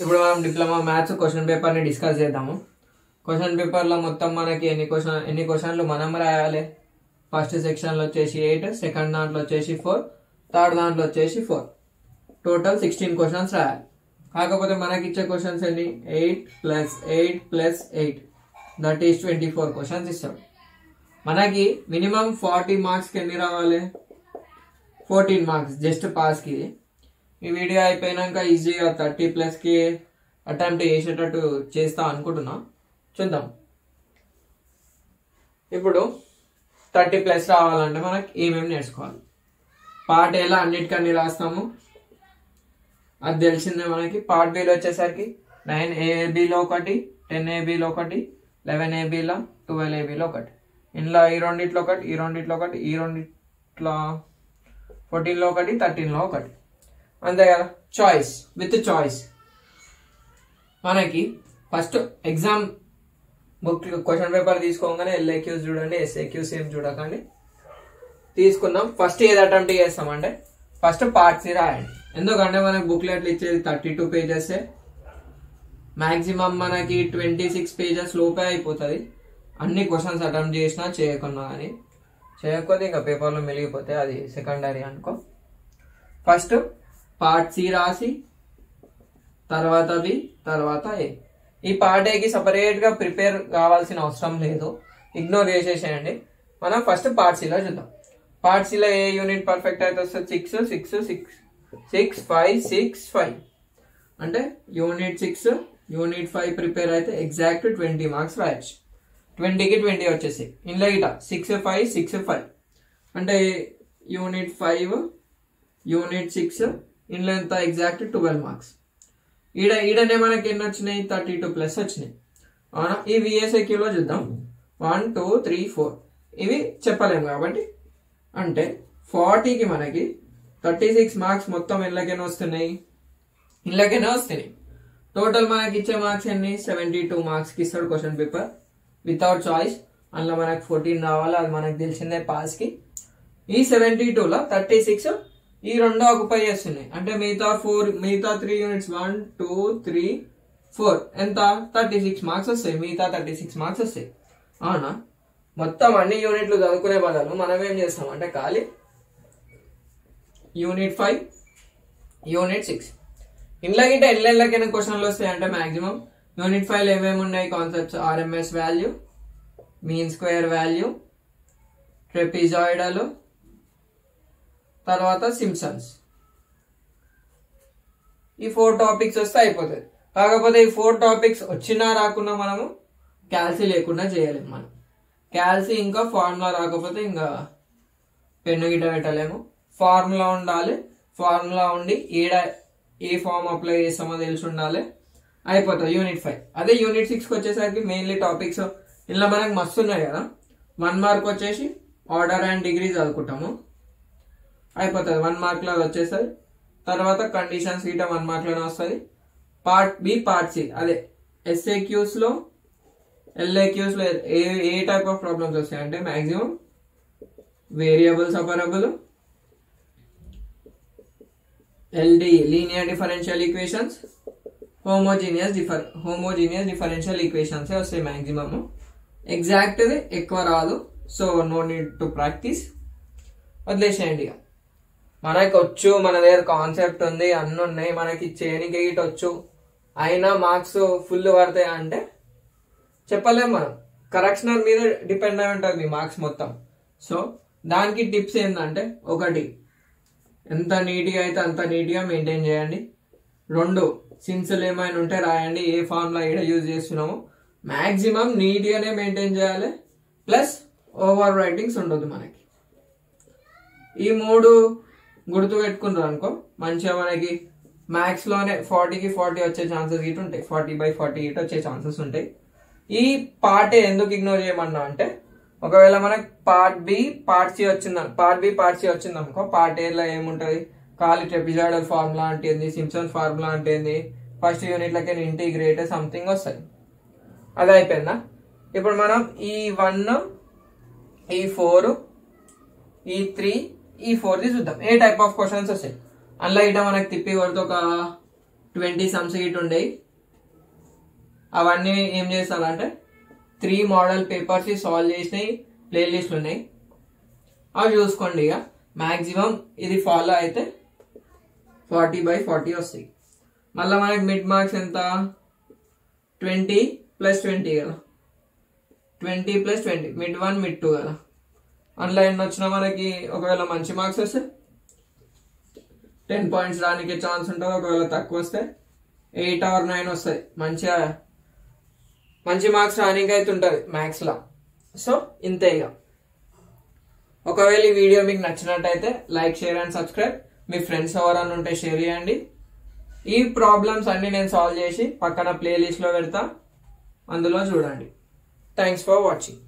ఇప్పుడు మనం diploma maths question పేపర్ని డిస్కస్ చేద్దాము. క్వశ్చన్ పేపర్లో మొత్తం మనకి ఎన్ని క్వశ్చన్ ఎన్ని క్వశ్చన్లు మనం రాయాలి? ఫస్ట్ సెక్షన్లో వచ్చేసి ఎయిట్ సెకండ్ దాంట్లో వచ్చేసి ఫోర్ థర్డ్ దాంట్లో వచ్చేసి ఫోర్ టోటల్ సిక్స్టీన్ క్వశ్చన్స్ రాయాలి. కాకపోతే మనకి ఇచ్చే క్వశ్చన్స్ ఎన్ని? Eight plus eight plus eight that is twenty four questions ఇస్తాడు మనకి మినిమం ఫార్టీ మార్క్స్కి ఎన్ని రావాలి? ఫోర్టీన్ మార్క్స్ జస్ట్ పాస్కి ఈ వీడియో అయిపోయినాక ఈజీగా థర్టీ ప్లస్కి అటెంప్ట్ చేసేటట్టు చేస్తా అనుకుంటున్నా. చూద్దాం. ఇప్పుడు థర్టీ ప్లస్ రావాలంటే మనకి ఏమేమి నేర్చుకోవాలి? పార్ట్ ఎలా అన్నిటికన్నీ రాస్తాము. అది తెలిసిందే మనకి. పార్ట్ బిలో వచ్చేసరికి నైన్ ఏబిలో ఒకటి టెన్ ఏబిలో ఒకటి లెవెన్ ఏబిలో ట్వెల్వ్ ఏబిలో ఒకటి. ఇందులో ఈ రెండిట్లో ఒకటి ఈ రెండిట్లో ఒకటి ఈ రెండిట్లో ఫోర్టీన్లో ఒకటి థర్టీన్లో ఒకటి. అంతే కదా చాయిస్ విత్ చాయిస్ మనకి first exam book question paper తీసుకోగానే ఎల్ఏక్యూస్ చూడండి ఎస్ఏక్యూస్ ఏం చూడకండి. తీసుకుందాం. ఫస్ట్ ఏది అటెంప్ట్ చేస్తామంటే ఫస్ట్ పార్ట్స్ రాయండి. ఎందుకంటే మనకి బుక్లెట్లు ఇచ్చేది థర్టీ టూ పేజెస్ మ్యాక్సిమం మనకి ట్వంటీ సిక్స్ పేజెస్ లోపే అయిపోతుంది. అన్ని క్వశ్చన్స్ అటెంప్ట్ చేసినా చేయకున్నా కానీ చేయకపోతే ఇంకా పేపర్లో మెలిగిపోతే అది సెకండరీ అనుకో. ఫస్ట్ పార్ట్ సి రాసి తర్వాత బి తర్వాత ఏ ఈ పార్ట్ ఏకి సపరేట్గా ప్రిపేర్ కావాల్సిన అవసరం లేదు. ఇగ్నోర్ చేసేసేయండి. మనం ఫస్ట్ పార్ట్ సిలో చూద్దాం. పార్ట్ సిలో ఏ యూనిట్ పర్ఫెక్ట్ అయితే వస్తుంది? Six six six six five six five అంటే unit six unit five prepare అయితే ఎగ్జాక్ట్ ట్వంటీ మార్క్స్ రాయొచ్చు. ట్వంటీకి ట్వంటీ వచ్చేసి. ఇందులో ఇట సిక్స్ ఫైవ్ సిక్స్ ఫైవ్ అంటే యూనిట్ ఫైవ్ యూనిట్ సిక్స్ ఇందులో ఎంత ఎగ్జాక్ట్ ట్వెల్వ్ మార్క్స్ ఈడ ఈడనే మనకి ఎన్ని వచ్చినాయి? థర్టీ టూ ప్లస్ వచ్చినాయి. అవునా? ఈ విఎస్ఐక్యూలో చూద్దాం. వన్ టూ త్రీ ఫోర్ ఇవి చెప్పలేము కాబట్టి అంటే ఫార్టీకి మనకి థర్టీ సిక్స్ మార్క్స్ మొత్తం ఇళ్ళకైనా వస్తున్నాయి. ఇళ్ళకైనా వస్తున్నాయి. టోటల్ మనకి ఇచ్చే మార్క్స్ ఎన్ని? సెవెంటీ టూ మార్క్స్కి ఇస్తాడు క్వశ్చన్ పేపర్ వితౌట్ చాయిస్ అందులో మనకు ఫోర్టీన్ రావాలి? అది మనకు తెలిసిందే పాస్కి ఈ సెవెంటీ టూలో థర్టీ సిక్స్ ఈ రెండు ఆక్యుపై చేస్తున్నాయి. అంటే మిగతా ఫోర్ మిగతా three units one two three four ఎంత? థర్టీ సిక్స్ మార్క్స్ వస్తాయి. మిగతా థర్టీ సిక్స్ మార్క్స్ వస్తాయి. అవునా? మొత్తం అన్ని యూనిట్లు చదువుకునే బదులు మనం ఏం చేస్తాం? అంటే ఖాళీ. యూనిట్ ఫైవ్ యూనిట్ సిక్స్ ఇంట్లో గిట్ట ఎల్లెళ్ళకైనా క్వశ్చన్లు వస్తాయి అంటే మాక్సిమం యూనిట్ ఫైవ్ ఏమేమి ఉన్నాయి? Concepts RMS value mean square value ట్రెపిజాయిడలు తర్వాత సిమ్సన్స్ ఈ ఫోర్ టాపిక్స్ వస్తే అయిపోతుంది కాకపోతే ఈ ఫోర్ టాపిక్స్ వచ్చినా రాకున్నా మనము క్యాల్సీ లేకుండా చేయలేము మనం. క్యాల్సీ ఇంకా ఫార్ములా రాకపోతే ఇంకా పెన్ను గిట పెట్టలేము. ఫార్ములా ఉండాలి. ఫార్ములా ఉండి ఏడ ఏ ఫామ్ అప్లై చేస్తామో తెలిసి ఉండాలి. అయిపోతుంది యూనిట్ ఫైవ్ అదే యూనిట్ సిక్స్కి వచ్చేసరికి మెయిన్లీ టాపిక్స్ ఇలా మనకు మస్తు ఉన్నాయి కదా. వన్ మార్క్ వచ్చేసి ఆర్డర్ అండ్ డిగ్రీ చదువుకుంటాము. అయిపోతుంది. వన్ మార్క్లో లాగా వచ్చేస్తుంది. తర్వాత కండిషన్స్ గీట వన్ మార్క్లోనే వస్తుంది. పార్ట్ బి పార్ట్ సి అదే. ఎస్ఏక్యూస్లో ఎల్ఏక్యూస్లో ఏ ఏ టైప్ ఆఫ్ ప్రాబ్లమ్స్ వస్తాయి? అంటే maximum variable separable LD linear differential equations homogeneous differ homogeneous differential equations వస్తాయి మ్యాక్సిమమ్ ఎగ్జాక్ట్ది ఎక్కువ రాదు. So no need to practice వదిలేసేయండి ఇక. మనకి వచ్చు మన దగ్గర కాన్సెప్ట్ ఉంది అన్ని ఉన్నాయి మనకి చేయనికి గిట్ వచ్చు. అయినా మార్క్స్ ఫుల్ పడతాయి అంటే చెప్పలేము మనం. కరెక్షనర్ మీద డిపెండ్ అయి ఉంటుంది మీ మార్క్స్ మొత్తం. సో దానికి టిప్స్ ఏంటంటే ఒకటి ఎంత నీట్గా అయితే అంత నీట్గా మెయింటైన్ చేయండి. రెండు సిన్సులు ఏమైనా ఉంటే రాయండి ఏ ఫార్ములా ఏడ యూజ్ చేస్తున్నామో. మ్యాక్సిమం నీట్గానే మెయింటైన్ చేయాలి. ప్లస్ ఓవర్ రైటింగ్స్ ఉండదు మనకి. ఈ మూడు గుర్తు పెట్టుకున్నారు అనుకో మంచిగా మనకి మ్యాథ్స్లోనే ఫార్టీకి ఫార్టీ వచ్చే ఛాన్సెస్ ఇటు ఉంటాయి. ఫార్టీ బై ఫార్టీ ఇటు వచ్చే ఛాన్సెస్ ఉంటాయి. ఈ పార్ట్ ఎందుకు ఇగ్నోర్ చేయమన్నా అంటే ఒకవేళ మనకి పార్ట్ బి పార్ట్ సి వచ్చింది పార్ట్ బి పార్ట్ సి వచ్చింది అనుకో పార్ట్ ఏలో ఏముంటది? ఖాళీ ట్రెపిజాయిడల్ ఫార్ములా అంటే ఏంది? సింప్సన్ ఫార్ములా అంటే ఏంది? ఫస్ట్ యూనిట్లకి ఇంటిగ్రేట్ సంథింగ్ వస్తుంది. అది అయిపోయిందా? ఇప్పుడు మనం ఈ వన్ ఈ ఫోర్ ఈ త్రీ ఈ ఫోర్ది చూద్దాం. ఏ టైప్ ఆఫ్ క్వశ్చన్స్ వస్తాయి? అందులో ఇట మనకు తిప్పి కొడితే ఒక ట్వంటీ సమ్స్ ఇటు ఉండేవి అవన్నీ ఏం చేస్తానంటే త్రీ మోడల్ పేపర్స్ సాల్వ్ చేసినాయి ప్లేలిస్ట్లు ఉన్నాయి. అవి చూసుకోండి ఇక. మ్యాక్సిమం ఇది ఫాలో అయితే ఫార్టీ బై ఫార్టీ వస్తాయి. మళ్ళీ మనకి మిడ్ మార్క్స్ ఎంత? ట్వంటీ ప్లస్ ట్వంటీ కదా. Twenty plus twenty mid one mid two కదా. అందులో ఎన్ని వచ్చినా మనకి ఒకవేళ మంచి మార్క్స్ వస్తే టెన్ పాయింట్స్ రానికి ఛాన్స్ ఉంటుంది ఒకవేళ తక్కువ వస్తే ఎయిట్ ఆర్ నైన్ వస్తాయి. మంచిగా మంచి మార్క్స్ రానికి అయితే ఉంటుంది మ్యాథ్స్లో సో ఇంతే ఇక ఒకవేళ ఈ వీడియో మీకు నచ్చినట్టయితే లైక్ షేర్ అండ్ సబ్స్క్రైబ్ మీ ఫ్రెండ్స్ ఎవరన్నా ఉంటే షేర్ చేయండి. ఈ ప్రాబ్లమ్స్ అన్ని నేను సాల్వ్ చేసి పక్కన ప్లేలిస్ట్లో పెడతా. అందులో చూడండి. Thanks for watching